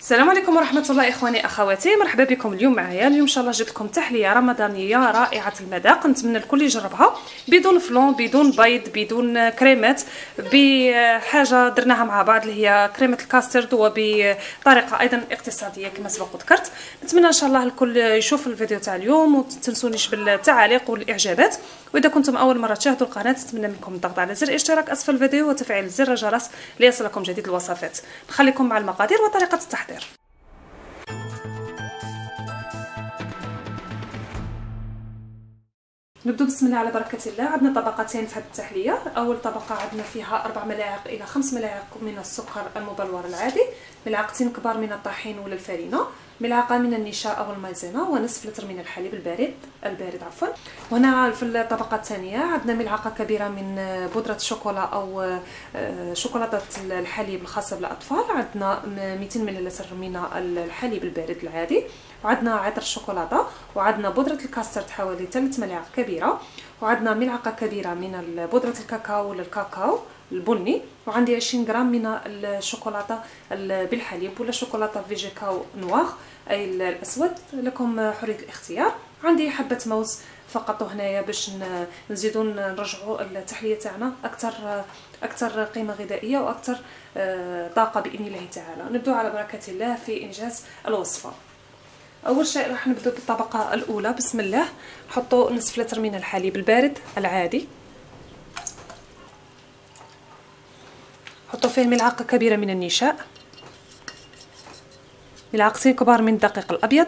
السلام عليكم ورحمة الله إخواني أخواتي. مرحبا بكم اليوم معايا. اليوم إن شاء الله جبت لكم تحلية رمضانية رائعة المذاق. نتمنى الكل يجربها بدون فلون بدون بيض بدون كريمات بحاجة درناها مع بعض اللي هي كريمة الكاسترد وبطريقة أيضا اقتصادية كما سبق وذكرت نتمنى إن شاء الله الكل يشوف الفيديو تاع اليوم وتنسونيش بالتعاليق والإعجابات. وإذا كنتم أول مرة تشاهدوا القناة نتمنى منكم الضغط على زر الاشتراك أسفل الفيديو وتفعيل زر الجرس ليصلكم جديد الوصفات. نخليكم مع المقادير وطريقة التحضير. نبدو بسم الله على بركة الله. عندنا طبقتين في هذه التحلية. أول طبقة عندنا فيها أربع ملاعق إلى خمس ملاعق من السكر المبلور العادي. ملعقتين كبار من الطحين ولا الفرينة ملعقة من النشا أو المايزينا ونصف لتر من الحليب البارد البارد عفوا. وهنا في الطبقة الثانية عندنا ملعقة كبيرة من بودرة الشوكولا أو آه، شوكولاتة الحليب الخاصة بالأطفال. عندنا 200 ملل من الحليب البارد العادي. وعندنا عطر الشوكولاته وعندنا بودرة الكاسترد حوالي 3 ملاعق كبيرة. وعندنا ملعقة كبيرة من بودرة الكاكاو ولا الكاكاو البني وعندي 20 غرام من الشوكولاتة بالحليب ولا شوكولاتة فيجيكاو نواغ أي الأسود. لكم حرية الاختيار. عندي حبة موز فقط هنايا باش نزيدو نرجعوا التحلية تاعنا. أكثر أكثر قيمة غذائية وأكثر آه، طاقة بإذن الله تعالى. نبدو على بركة الله في إنجاز الوصفة. أول شيء راح نبدأ بالطبقة الأولى. بسم الله. نحطوا نصف لتر من الحليب البارد العادي. نحطوا فيه ملعقة كبيرة من النشاء. ملعقتين كبار من الدقيق الأبيض.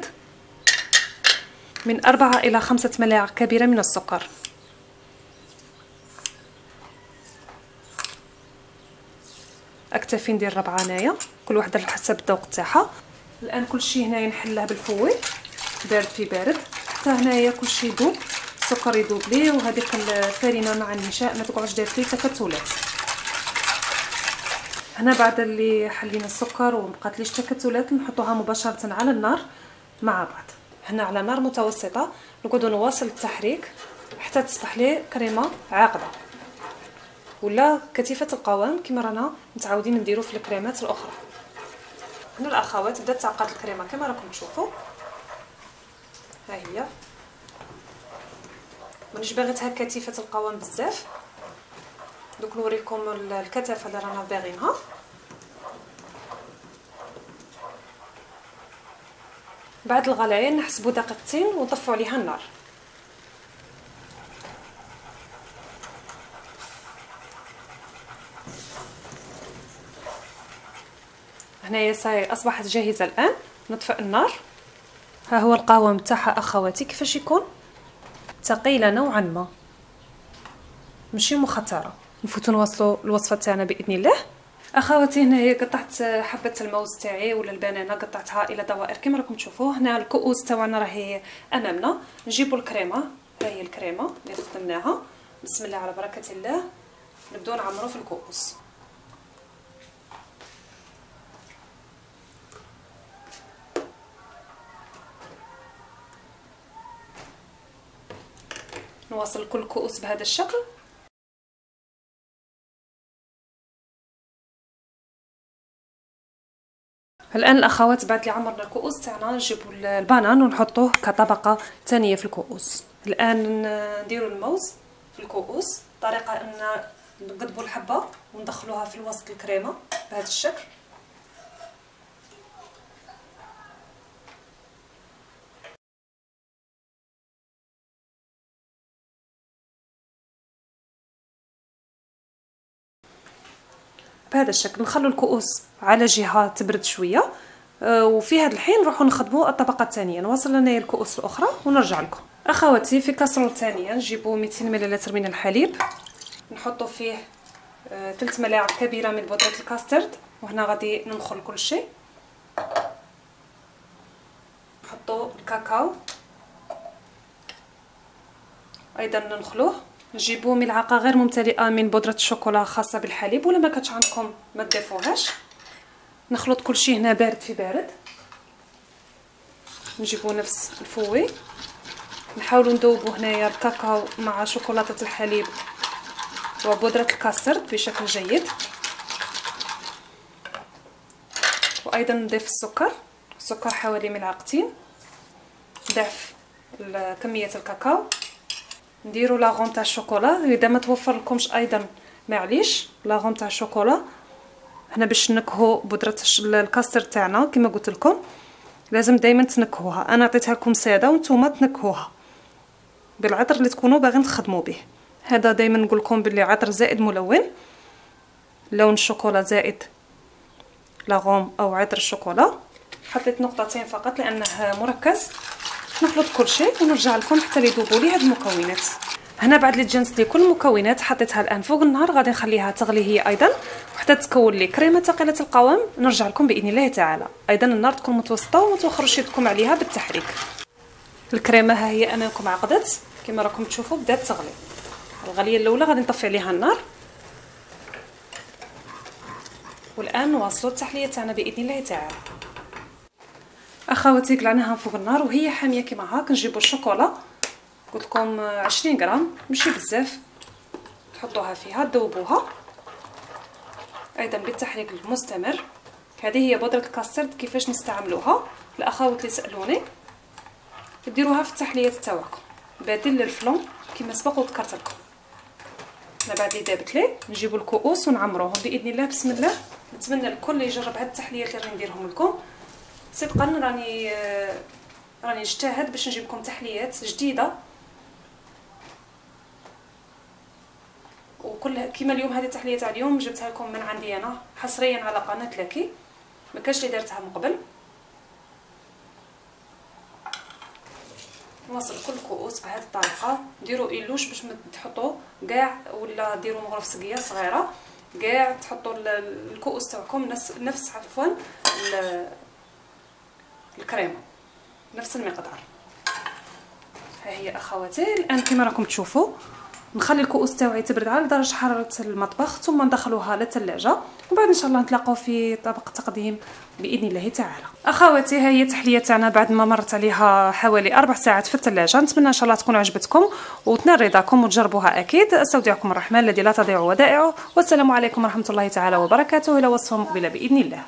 من أربعة إلى خمسة ملاعق كبيرة من السكر. أكتفي ندير ربعه انايا كل وحده على حسب الذوق تاعها. الآن كلشي هنايا نحلها بالفوي بارد في بارد. حتى هنايا كلشي يذوب. السكر يذوب ليه؟ وهذيك الفرينة مع النشاء ما تقعدش داير فيه تكتلات هنا بعد اللي حلينا السكر ومبقات ليش تكتلات نحطوها مباشرة على النار مع بعض. هنا على نار متوسطة نقعدوا نواصل التحريك حتى تصبح ليه كريمة عاقدة. ولا كثيفه القوام كما رانا متعودين نديرو في الكريمات الأخرى. هنا الأخوات بدات تعقد الكريمة كما راكم تشوفوا ها هي. مانيش باغيتها كثيفه القوام بزاف. دوك نوريكم الكثافه اللي رانا باغينها. بعد الغليان نحسبوا دقيقتين ونطفوا عليها النار. هنايا صاي أصبحت جاهزة الآن. نطفئ النار. ها هو القوام تاعها أخواتي. كيفاش يكون؟ ثقيلة نوعا ما. ماشي مخطرة. نفوتو نواصلوا الوصفة تاعنا بإذن الله. أخواتي هنايا قطعت حبة الموز تاعي ولا البنانه قطعتها إلى دوائر. كما راكم تشوفوا هنا الكؤوس تاعنا راهي أمامنا. نجيبوا الكريمة ها هي الكريمة اللي خدمناها. بسم الله على بركة الله. نبداو نعمرو في الكؤوس. نواصل كل كؤوس بهذا الشكل. الآن الأخوات بعد اللي عمرنا الكؤوس تاعنا نجيبوا البنان ونحطوه كطبقة ثانية في الكؤوس. الآن نديروا الموز في الكؤوس طريقة إن نقضبوا الحبة وندخلوها في الوسط الكريمة بهذا الشكل. بهذا الشكل نخلو الكؤوس على جهة تبرد شوية. آه، وفي هذا الحين نروحوا نخدموا الطبقة الثانية. نواصل لنا الكؤوس الأخرى ونرجع لكم. أخواتي في كاسرول ثانية نجيبوا 200 ملل من الحليب. نحطوا فيه 3 آه، ملاعق كبيرة من بودره الكاسترد. وهنا غادي ننخل كل شيء. نحطوا الكاكاو. أيضا ننخلوه. نجيبو ملعقة غير ممتلئة من بودرة الشوكولا خاصة بالحليب ولا ما كانتش عندكم؟ ما تضيفوهاش. نخلط كلشي هنا بارد في بارد. نجيبو نفس الفوي. نحاولوا نذوبوا هنايا الكاكاو مع شوكولاتة الحليب وبودرة الكاسترد بشكل جيد. وأيضا نضيف السكر. السكر حوالي ملعقتين. ضعف كمية الكاكاو. نديرو لاغون تاع الشوكولا اذا ما توفر لكمش أيضا معليش لاغون تاع الشوكولا هنا باش نكهو بودره الكاستر تاعنا كما قلت لكم لازم دائما تنكهوها أنا عطيتها لكم ساده وأنتم تنكهوها بالعطر اللي تكونوا باغيين تخدموا به هذا دائما نقول لكم باللي عطر زائد ملون لون الشوكولا زائد لاغوم أو عطر الشوكولا حطيت نقطتين فقط لأنه مركز نخلط كل شيء ونرجع لكم حتى يذوبوا لي هاد المكونات. هنا بعد اللي تجانست لي كل المكونات حطيتها الآن فوق النار غادي نخليها تغلي هي أيضا. وحتى تكون لي كريمة ثقيلة القوام نرجع لكم بإذن الله تعالى. أيضا النار تكون متوسطة وما توخروش يدكم عليها بالتحريك. الكريمة ها هي امامكم عقدت. كما راكم تشوفوا بدات تغلي. الغلية الأولى غادي نطفي عليها النار. والآن نواصلوا التحلية تاعنا بإذن الله تعالى. أخواتي قلعناها فوق النار وهي حامية كما هاك. نجيبوا الشوكولا. قلت لكم 20 غرام. ماشي بزاف. تحطوها فيها تذوبوها. أيضا بالتحريك المستمر. هذه هي بودرة الكاسترد كيفاش نستعملوها؟ الأخوات اللي سألوني. ديروها في التحليات تاعكم. بديل للفلون كما سبق وذكرت لكم. أنا بعد لي دابت لي نجيبوا الكؤوس ونعمروهم بإذن الله. بسم الله. نتمنى الكل يجرب هاد التحليات اللي راني نديرهم لكم. صدقا راني راني نجتهد باش نجيب لكم تحليات جديدة. وكل كيما اليوم هذه التحليه تاع اليوم جبتها لكم من عندي أنا حصريا على قناة لاكي ما كانش اللي دارتها من قبل. نوصل كل الكؤوس بهذه الطريقة. ديروا ايلوش باش ما تحطوا كاع ولا ديروا مغرف سقيه صغيرة. كاع تحطوا الكؤوس تاعكم نفس عفوا. الكريمة. نفس المقدار. ها هي أخواتي الآن كما راكم تشوفوا نخلي الكؤوس تاوعي تبرد على درجة حرارة المطبخ ثم ندخلوها للثلاجه وبعد إن شاء الله نتلاقاو في طبق التقديم بإذن الله تعالى. أخواتي ها هي التحلية تاعنا بعد ما مرت عليها حوالي أربع ساعات في الثلاجه نتمنى إن شاء الله تكون عجبتكم وتنال رضاكم وتجربوها أكيد. أستودعكم الرحمن الذي لا تضيع ودائعه. والسلام عليكم ورحمة الله تعالى وبركاته. إلى وصفه مقبلة بإذن الله.